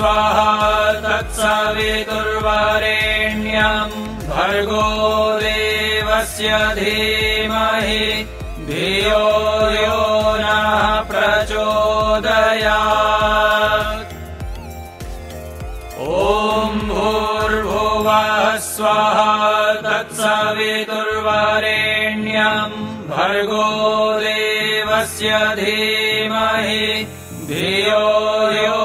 स्वाहा तत्सवितुर्वरेण्यम् भर्गो देवस्य धीमहि धियो यो नः प्रचोदयात्। ॐ भूर्भुवः स्वाहा तत्सवितुर्वरेण्यम् भर्गो देवस्य धीमहि धियो यो